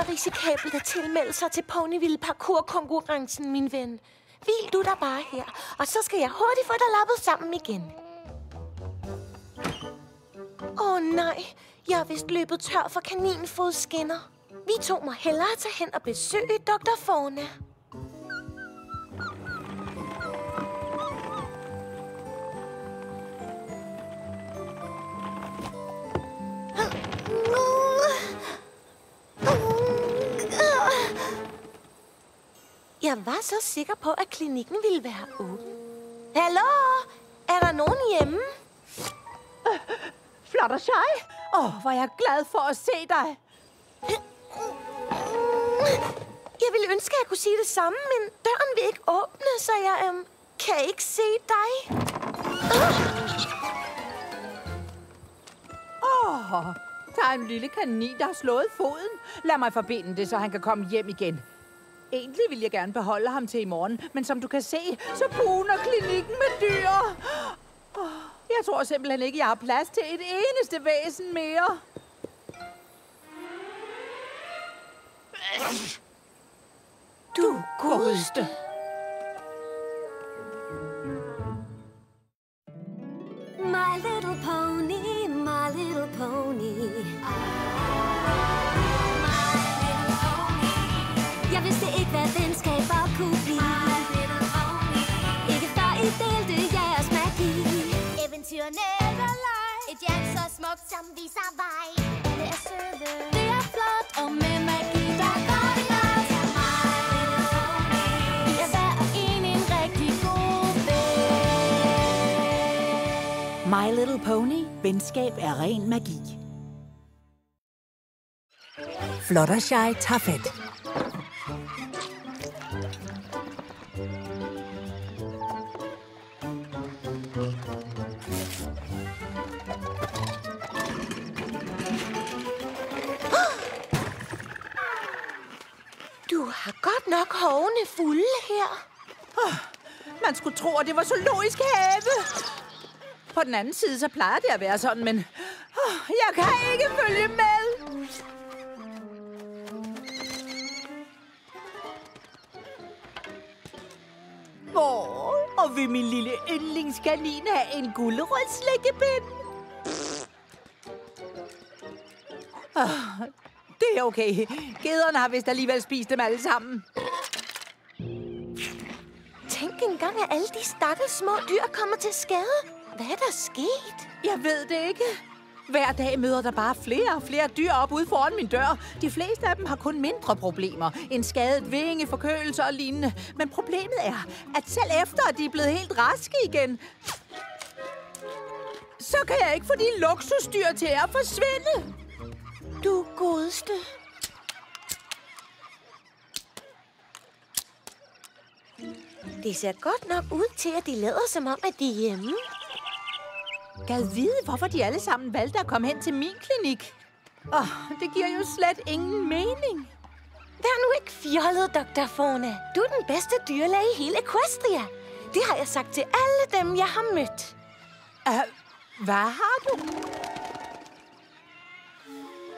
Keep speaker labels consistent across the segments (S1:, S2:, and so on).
S1: var risikabelt at tilmelde sig til Ponyville Parkour-konkurrencen, min ven. Hvil du der bare her, og så skal jeg hurtigt få dig lappet sammen igen. Åh oh, nej, jeg er vist løbet tør for kaninfodskinner. Vi to må hellere tage hen og besøge Dr. Forna. Jeg var så sikker på, at klinikken ville være åben. Hallo? Er der nogen hjemme?
S2: Fluttershy? Åh, oh, hvor er jeg glad for at se dig.
S1: Jeg ville ønske, at jeg kunne sige det samme, men døren vil ikke åbne, så jeg øhm, kan ikke se dig.
S2: Åh, oh, der er en lille kanin, der har slået foden. Lad mig forbinde det, så han kan komme hjem igen. Egentlig vil jeg gerne beholde ham til i morgen, men som du kan se, så buner klinikken med dyr. Jeg tror simpelthen ikke, jeg har plads til et eneste væsen mere.
S1: Du godeste.
S3: Smukt, som viser vej Alle er søde
S4: Det er flot, og med magi, der går det godt. I er hver og en en rigtig god ven.
S5: My Little Pony. Venskab er ren magi. Fluttershy tager fat.
S1: Nok hovene fulde her.
S2: Man skulle tro, at det var zoologisk have. På den anden side, så plejer det at være sådan, men oh, jeg kan ikke følge med. Hvor og vil min lille yndlingskanin have en gulerødslæggepind? Oh, det er okay. Gederne har vist alligevel spist dem alle sammen.
S1: Tænk engang, at alle de stakkels små dyr kommer til skade. Hvad er der sket?
S2: Jeg ved det ikke. Hver dag møder der bare flere og flere dyr op ude foran min dør. De fleste af dem har kun mindre problemer. En skadet vinge, forkølelse og lignende. Men problemet er, at selv efter at de er blevet helt raske igen, så kan jeg ikke få de luksusdyr til at forsvinde.
S1: Du godeste. Det ser godt nok ud til, at de lader som om, at de er hjemme.
S2: Gad vide, hvorfor de alle sammen valgte at komme hen til min klinik. Åh, oh, det giver jo slet ingen mening.
S1: Vær nu ikke fjollet, Dr. Fauna. Du er den bedste dyrlæge i hele Equestria. Det har jeg sagt til alle dem, jeg har mødt.
S2: Uh, hvad har du?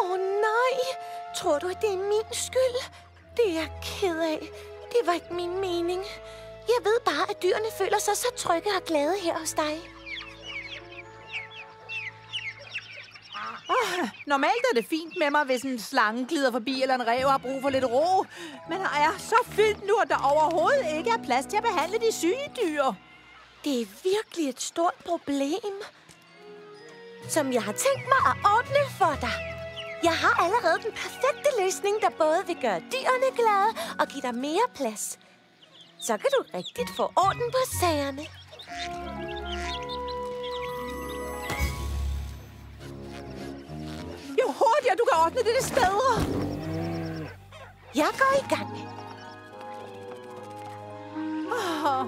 S1: Åh oh, nej! Tror du, at det er min skyld? Det er jeg ked af. Det var ikke min mening. Jeg ved bare, at dyrene føler sig så trygge og glade her hos dig.
S2: Oh, normalt er det fint med mig, hvis en slange glider forbi, eller en rev har brug for lidt ro. Men jeg er så fyldt nu, at der overhovedet ikke er plads til at behandle de syge dyr.
S1: Det er virkelig et stort problem, som jeg har tænkt mig at ordne for dig. Jeg har allerede den perfekte løsning, der både vil gøre dyrene glade og give dig mere plads. Så kan du rigtigt få orden på sagerne.
S2: Jo hurtigere du kan ordne det, des bedre.
S1: Jeg går i gang.
S2: Oh.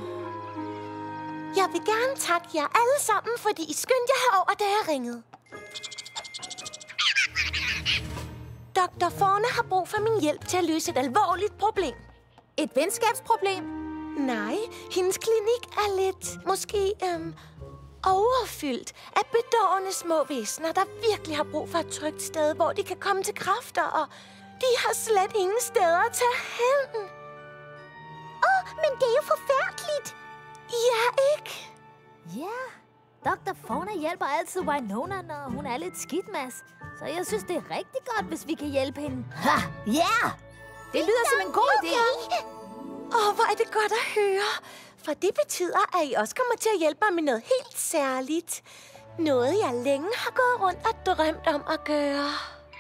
S1: Jeg vil gerne takke jer alle sammen, fordi I skyndte jer herover, da jeg ringede. Dr. Fauna har brug for min hjælp til at løse et alvorligt problem.
S4: Et venskabsproblem?
S1: Nej, hendes klinik er lidt, måske, øhm, overfyldt af bedårende små væsener, der virkelig har brug for et trygt sted, hvor de kan komme til kræfter, og de har slet ingen steder at tage hen.
S3: Åh, oh, men det er jo forfærdeligt.
S1: Ja, ikke?
S4: Ja, Dr. Fauna hjælper altid Winona, når hun er lidt skidt, Mads. Så jeg synes, det er rigtig godt, hvis vi kan hjælpe hende.
S6: Ha! Ja! Det lyder som en god idé.
S1: Åh, hvor er det godt at høre. For det betyder, at I også kommer til at hjælpe mig med noget helt særligt. Noget, jeg længe har gået rundt og drømt om at gøre.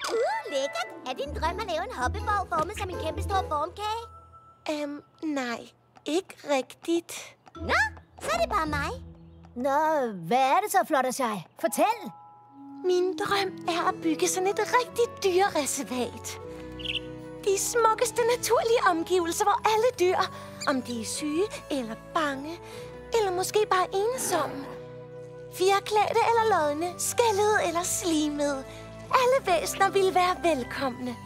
S3: Uh, lækkert. Er din drøm at lave en hoppeborg formet som en kæmpe stor formkage?
S1: Øhm, nej. Ikke rigtigt.
S3: Nå, så er det bare mig.
S6: Nå, hvad er det så, Fluttershy? Fortæl!
S1: Min drøm er at bygge sådan et rigtigt dyrereservat. De smukkeste naturlige omgivelser, hvor alle dyr, om de er syge eller bange, eller måske bare ensomme, firklædte eller lodne, skældede eller slimede, alle væsener vil være velkomne.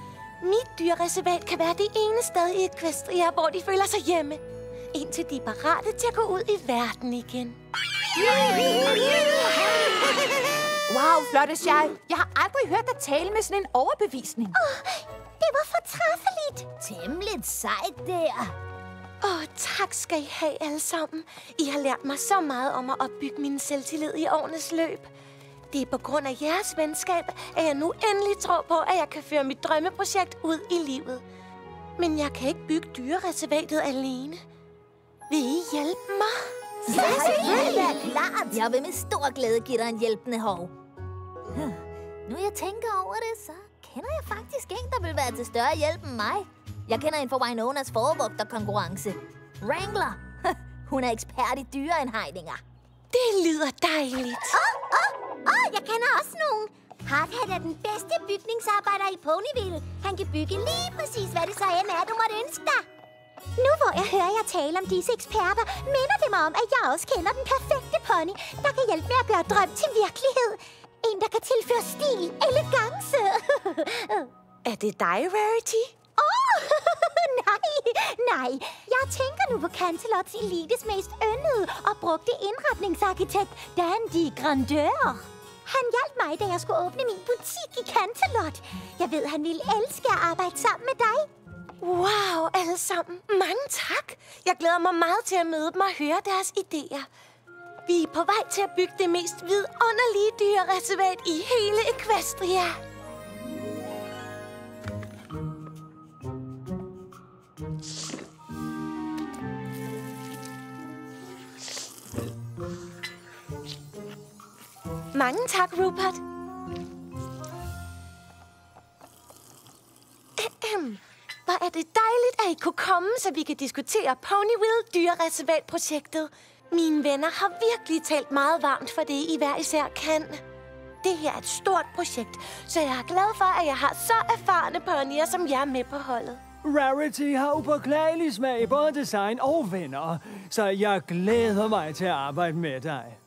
S1: Mit dyrereservat kan være det ene sted i Equestria, hvor de føler sig hjemme. Indtil de er parate til at gå ud i verden igen.
S2: Wow, Fluttershy. Jeg har aldrig hørt dig tale med sådan en overbevisning.
S3: Det var fortræffeligt.
S6: Temmelig sejt der.
S1: Åh, oh, tak skal I have alle sammen. I har lært mig så meget om at opbygge min selvtillid i årenes løb. Det er på grund af jeres venskab, at jeg nu endelig tror på, at jeg kan føre mit drømmeprojekt ud i livet. Men jeg kan ikke bygge dyrereservatet alene. Vil I hjælpe mig?
S6: Ja, selvfølgelig. klart. Jeg vil med stor glæde give dig en hjælpende hov. Huh. Nu jeg tænker over det, så kender jeg faktisk en, der vil være til større hjælp end mig. Jeg kender en for Winonas forvogterkonkurrence. Wrangler. Hun er ekspert i dyreindhegninger.
S1: Det lyder dejligt.
S3: Åh, åh, åh, jeg kender også nogen. Hardhat er den bedste bygningsarbejder i Ponyville. Han kan bygge lige præcis, hvad det så end er, du måtte ønske dig. Nu hvor jeg hører jer tale om disse eksperter, minder det mig om, at jeg også kender den perfekte pony, der kan hjælpe med at gøre drøm til virkelighed. En, der kan tilføre stil, elegance.
S1: Er det dig, Rarity?
S3: Åh, oh, nej, nej. Jeg tænker nu på Cantelots Elites mest yndede og brugte indretningsarkitekt, Dan de Grandeur. Han hjalp mig, da jeg skulle åbne min butik i Cantelot. Jeg ved, han ville elske at arbejde sammen med dig.
S1: Wow, alle sammen. Mange tak. Jeg glæder mig meget til at møde dem og høre deres idéer. Vi er på vej til at bygge det mest vidunderlige dyrereservat i hele Equestria. Mange tak, Rupert. Ahem. Hvor er det dejligt, at I kunne komme, så vi kan diskutere Ponyville dyrereservatprojektet. Mine venner har virkelig talt meget varmt for det, I hver især kan. Det her er et stort projekt, så jeg er glad for, at jeg har så erfarne ponyer, som jeg er med på holdet.
S7: Rarity har upåklagelig smag i både design og venner, så jeg glæder mig til at arbejde med dig.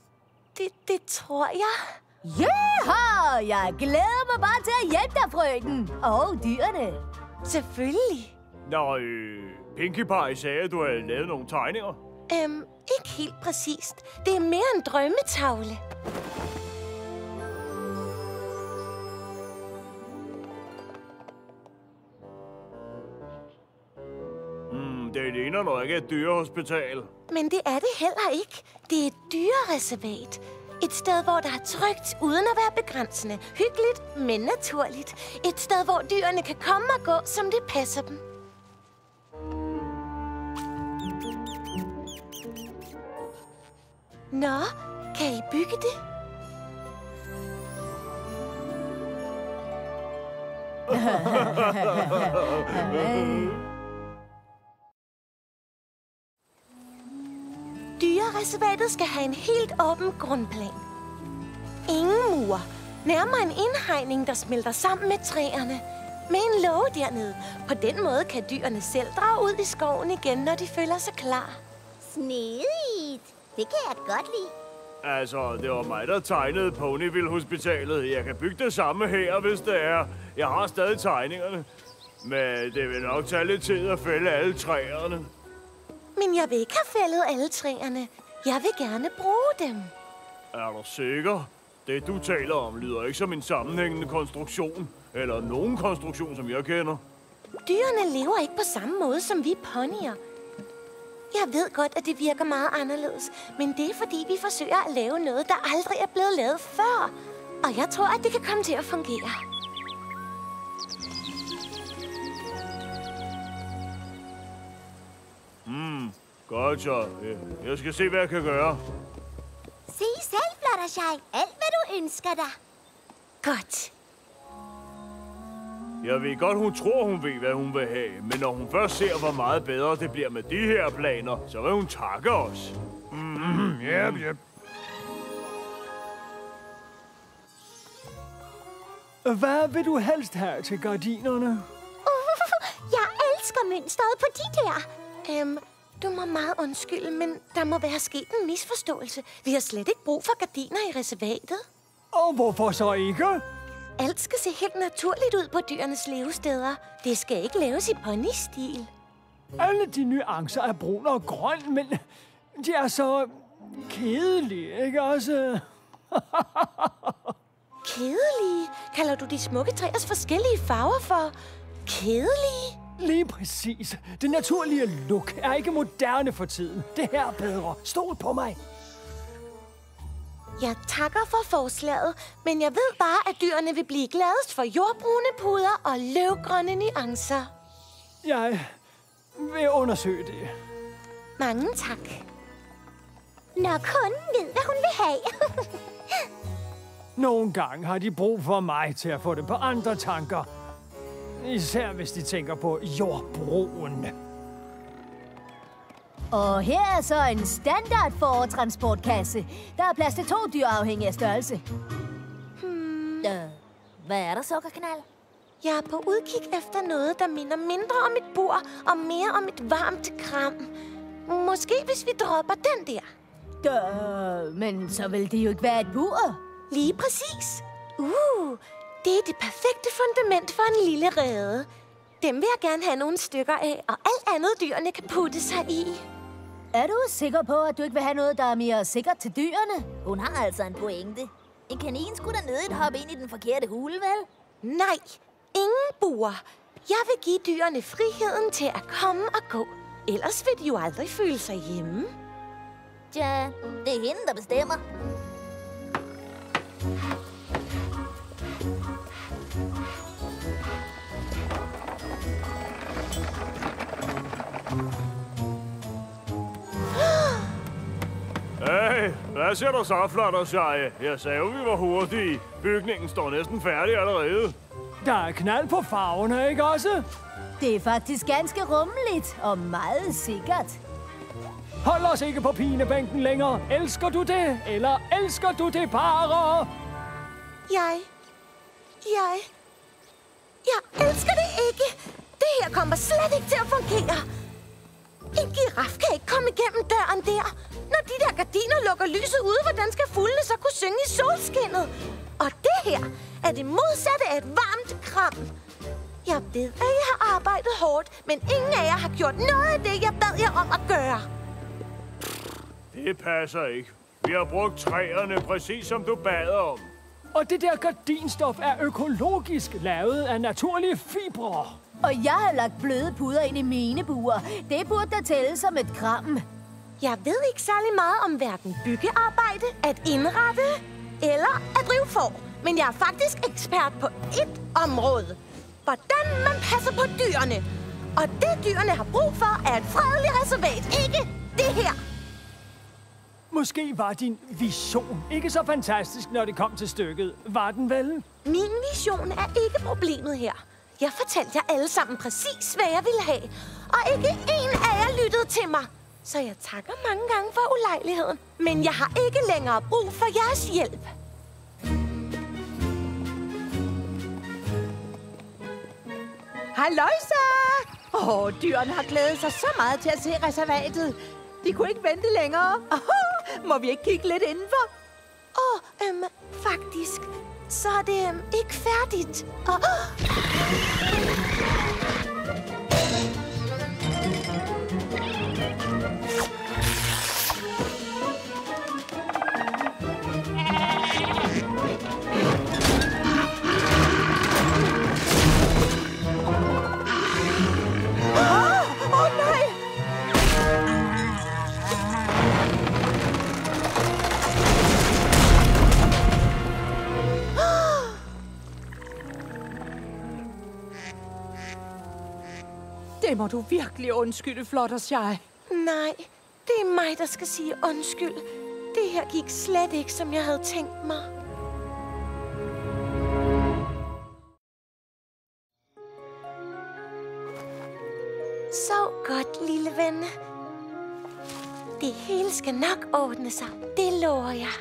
S1: Det, det tror jeg.
S6: Yeehaw! Jeg glæder mig bare til at hjælpe dig, frøken. Og dyrene.
S1: Selvfølgelig.
S8: Nå, øh, Pinkie Pie sagde, at du havde lavet nogle tegninger.
S1: Øhm, ikke helt præcist. Det er mere en drømmetavle.
S8: Mm, det ligner nok et dyrehospital.
S1: Men det er det heller ikke. Det er et dyrereservat. Et sted, hvor der er trygt, uden at være begrænsende. Hyggeligt, men naturligt. Et sted, hvor dyrene kan komme og gå, som det passer dem. Nå, kan I bygge det? Dyrereservatet skal have en helt åben grundplan. Ingen mur. Nærmere en indhegning, der smelter sammen med træerne. Med en låge dernede. På den måde kan dyrene selv drage ud i skoven igen, når de føler sig klar.
S3: Snedigt. Det kan jeg godt lide.
S8: Altså, det var mig, der tegnede Ponyville Hospitalet. Jeg kan bygge det samme her, hvis det er. Jeg har stadig tegningerne. Men det vil nok tage lidt tid at fælde alle træerne.
S1: Men jeg vil ikke have fældet alle træerne. Jeg vil gerne bruge dem.
S8: Er du sikker? Det, du taler om, lyder ikke som en sammenhængende konstruktion. Eller nogen konstruktion, som jeg kender.
S1: Dyrene lever ikke på samme måde som vi ponyer. Jeg ved godt, at det virker meget anderledes, men det er fordi, vi forsøger at lave noget, der aldrig er blevet lavet før. Og jeg tror, at det kan komme til at fungere.
S8: Godt så. Jeg skal se, hvad jeg kan gøre.
S3: Se selv, Fluttershy. Alt, hvad du ønsker dig.
S1: Godt.
S8: Jeg ved godt, hun tror, hun ved, hvad hun vil have. Men når hun først ser, hvor meget bedre det bliver med de her planer, så vil hun takke os. Mm, yep, yep.
S7: Hvad vil du helst have til gardinerne?
S3: Uh, jeg elsker mønstret på de der.
S1: Øhm, du må meget undskylde, men der må være sket en misforståelse. Vi har slet ikke brug for gardiner i reservatet.
S7: Og hvorfor så ikke?
S1: Alt skal se helt naturligt ud på dyrenes levesteder. Det skal ikke laves i ponystil.
S7: Alle de nuancer er brun og grøn, men de er så kedelige, ikke også?
S1: Kedelige? Kalder du de smukke træers forskellige farver for kedelige?
S7: Lige præcis. Det naturlige look er ikke moderne for tiden. Det her er bedre. Stol på mig.
S1: Jeg takker for forslaget, men jeg ved bare, at dyrene vil blive gladest for jordbrune puder og løvgrønne nuancer.
S7: Jeg vil undersøge det.
S1: Mange tak.
S3: Når kunden ved, hvad hun vil have.
S7: Nogle gange har de brug for mig til at få det på andre tanker. Især hvis de tænker på jordbrugen.
S4: Og her er så en standard fortransportkasse. Der er plads til to dyr afhængig af størrelse.
S6: Hmm. Øh, hvad er der, sukkerknald?
S1: Jeg er på udkig efter noget, der minder mindre om et bur og mere om et varmt kram. Måske hvis vi dropper den der.
S4: Dø, men så vil det jo ikke være et bur.
S1: Lige præcis. Uh, det er det perfekte fundament for en lille rede. Dem vil jeg gerne have nogle stykker af, og alt andet dyrene kan putte sig i.
S4: Er du sikker på, at du ikke vil have noget, der er mere sikkert til dyrene?
S6: Hun har altså en pointe. En kanin skulle da nødigt hoppe ind i den forkerte hule, vel?
S1: Nej, ingen buer. Jeg vil give dyrene friheden til at komme og gå. Ellers vil de jo aldrig føle sig hjemme.
S6: Tja, det er hende, der bestemmer.
S8: Hvad siger du så, Fluttershy? Jeg sagde jo, vi var hurtige. Bygningen står næsten færdig allerede.
S7: Der er knald på farverne, ikke også?
S4: Det er faktisk ganske rummeligt og meget sikkert.
S7: Hold os ikke på pinebænken længere. Elsker du det, eller elsker du det bare?
S1: Jeg... Jeg... Jeg elsker det ikke. Det her kommer slet ikke til at fungere. En giraf kan ikke komme igennem døren der. Når de der gardiner lukker lyset ude, hvordan skal fuglene så kunne synge i solskinnet? Og det her er det modsatte af et varmt kram. Jeg ved, at I har arbejdet hårdt, men ingen af jer har gjort noget af det, jeg bad jer om at gøre.
S8: Det passer ikke. Vi har brugt træerne præcis som du bad om.
S7: Og det der gardinstof er økologisk lavet af naturlige fibre.
S4: Og jeg har lagt bløde puder ind i mine buer. Det burde da tælle som et kram.
S1: Jeg ved ikke særlig meget om hverken byggearbejde, at indrette eller at drive for. Men jeg er faktisk ekspert på ét område. Hvordan man passer på dyrene. Og det dyrene har brug for er et fredeligt reservat, ikke det her.
S7: Måske var din vision ikke så fantastisk, når det kom til stykket. Var den vel?
S1: Min vision er ikke problemet her. Jeg fortalte jer alle sammen præcis, hvad jeg ville have. Og ikke en af jer lyttede til mig. Så jeg takker mange gange for ulejligheden. Men jeg har ikke længere brug for jeres hjælp.
S2: Halløjsa! Åh, oh, dyrene har glædet sig så meget til at se reservatet. De kunne ikke vente længere. Oh, må vi ikke kigge lidt indenfor?
S1: Åh, oh, øhm, faktisk, så er det øhm, ikke færdigt. Og,
S2: må du virkelig undskylde, Fluttershy.
S1: Nej, det er mig, der skal sige undskyld. Det her gik slet ikke, som jeg havde tænkt mig. Så godt, lille ven. Det hele skal nok ordne sig. Det lover jeg.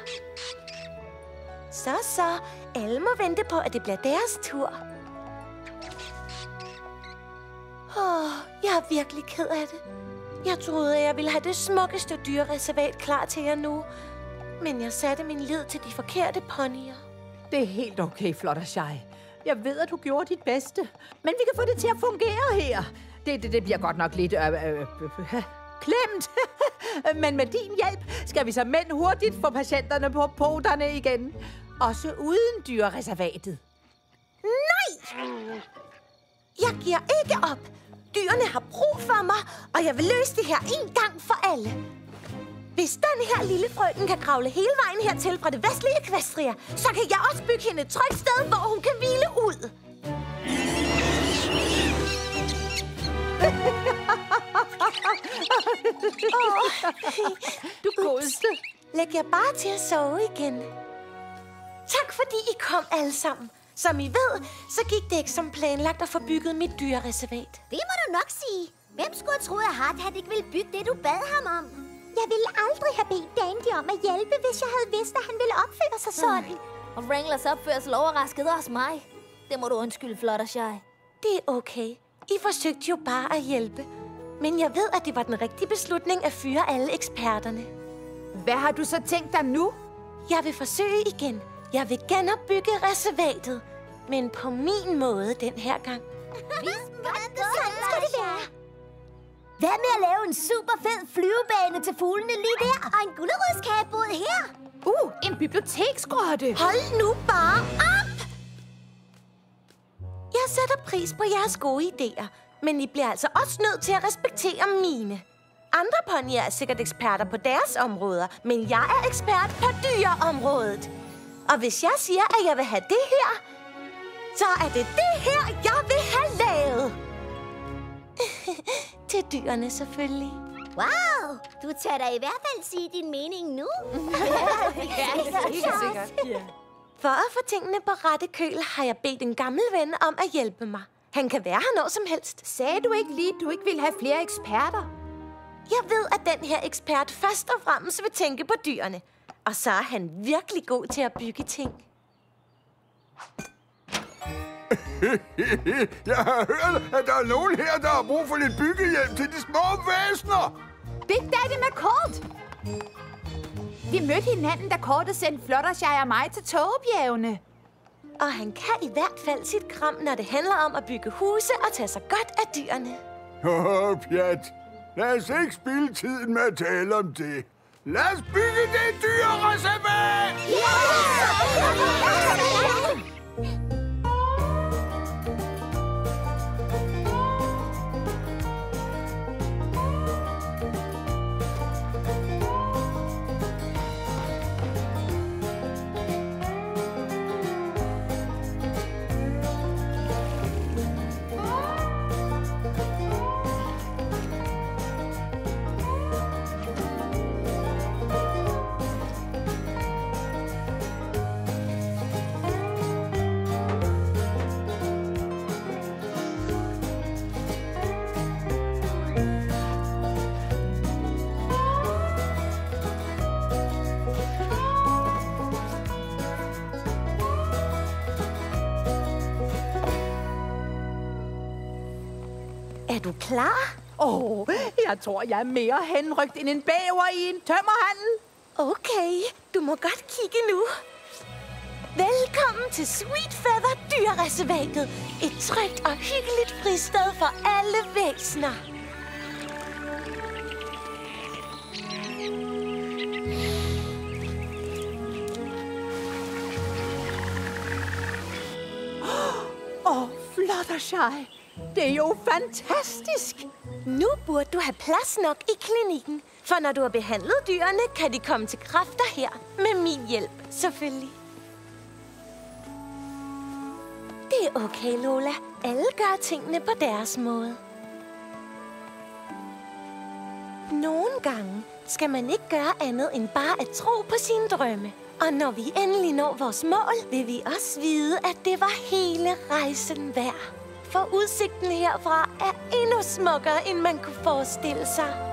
S1: Så så. Alle må vente på, at det bliver deres tur. Åh, jeg er virkelig ked af det. Jeg troede, at jeg ville have det smukkeste dyrereservat klar til jer nu. Men jeg satte min lid til de forkerte ponyer.
S2: Det er helt okay, Fluttershy. Jeg ved, at du gjorde dit bedste. Men vi kan få det til at fungere her. Det, det, det bliver godt nok lidt... Øh, øh, øh, klemt. Men med din hjælp skal vi så mænd hurtigt få patienterne på poterne igen. Også uden dyrereservatet.
S1: Nej! Jeg giver ikke op. Dyrene har brug for mig, og jeg vil løse det her en gang for alle. Hvis den her lille frøken kan kravle hele vejen hertil fra det vestlige Equestria, så kan jeg også bygge hende et trygt sted, hvor hun kan hvile ud.
S2: Du godeste.
S1: Læg jer bare til at sove igen. Tak fordi I kom alle sammen. Som I ved, så gik det ikke som planlagt at få bygget mit dyrereservat.
S3: Det må du nok sige. Hvem skulle have troet, at Hardhat ikke ville bygge det, du bad ham om? Jeg ville aldrig have bedt Dandy om at hjælpe, hvis jeg havde vidst, at han ville opføre sig sådan.
S6: Og Wranglers opførsel overraskede også mig. Det må du undskylde, Fluttershy.
S1: Det er okay. I forsøgte jo bare at hjælpe. Men jeg ved, at det var den rigtige beslutning at fyre alle eksperterne.
S2: Hvad har du så tænkt dig nu?
S1: Jeg vil forsøge igen. Jeg vil genopbygge reservatet. Men på min måde den her gang.
S3: Sådan skal det være. Hvad med at lave en super fed flyvebane til fuglene lige der? Og en gulerodskabebod her?
S2: Uh, en biblioteksgrotte.
S1: Hold nu bare op! Jeg sætter pris på jeres gode idéer, men I bliver altså også nødt til at respektere mine. Andre ponyer er sikkert eksperter på deres områder, men jeg er ekspert på dyreområdet. Og hvis jeg siger, at jeg vil have det her, så er det det her, jeg vil have lavet. Til dyrene selvfølgelig.
S3: Wow, du tager da i hvert fald sige din mening nu.
S1: For at få tingene på rette køl, har jeg bedt en gammel ven om at hjælpe mig. Han kan være her når som helst.
S2: Sagde du ikke lige, at du ikke ville have flere eksperter?
S1: Jeg ved, at den her ekspert først og fremmest vil tænke på dyrene. Og så er han virkelig god til at bygge ting.
S9: Jeg har hørt, at der er nogen her, der har brug for lidt byggehjælp til de små væsner.
S10: Big Daddy McCord! Vi mødte hinanden, da kortet sendte Fluttershy og mig til togebjergene.
S1: Og han kan i hvert fald sit kram, når det handler om at bygge huse og tage sig godt af dyrene.
S9: Åh, oh, pjat. Lad os ikke spille tiden med at tale om det. Lad os bygge det dyrereservat!
S1: Er du klar?
S2: Åh, oh, jeg tror, jeg er mere henrygt end en bæver i en tømmerhandel.
S1: Okay, du må godt kigge nu. Velkommen til Sweet Feather Dyrereservatet. Et trygt og hyggeligt fristed for alle væsener.
S2: Åh, oh, Fluttershy. Det er jo fantastisk!
S1: Nu burde du have plads nok i klinikken, for når du har behandlet dyrene, kan de komme til kræfter her med min hjælp, selvfølgelig. Det er okay, Lola. Alle gør tingene på deres måde. Nogle gange skal man ikke gøre andet end bare at tro på sine drømme. Og når vi endelig når vores mål, vil vi også vide, at det var hele rejsen værd for udsigten herfra er endnu smukkere, end man kunne forestille sig.